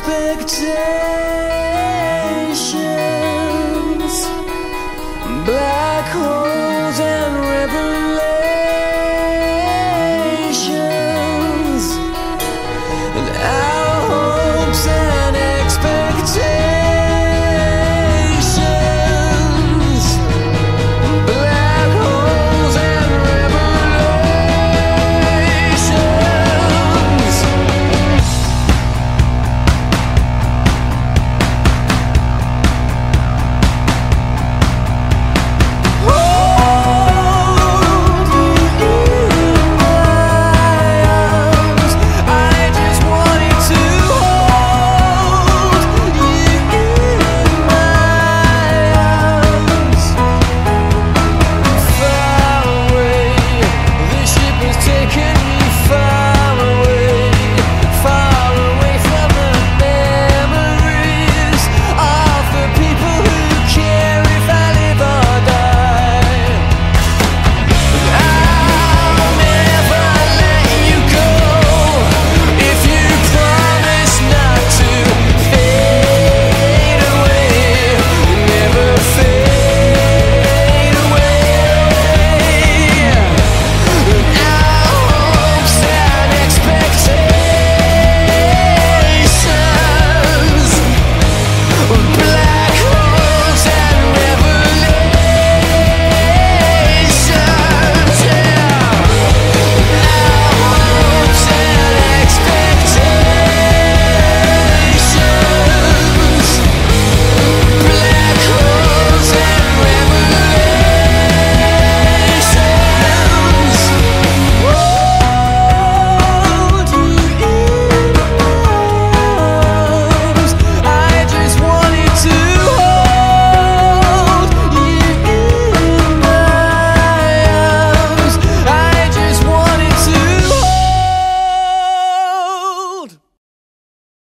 expectations.